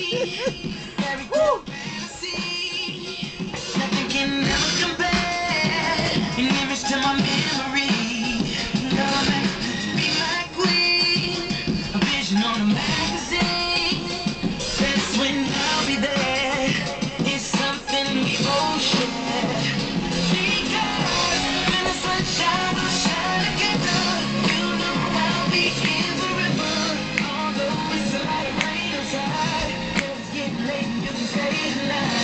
Very good. Save now.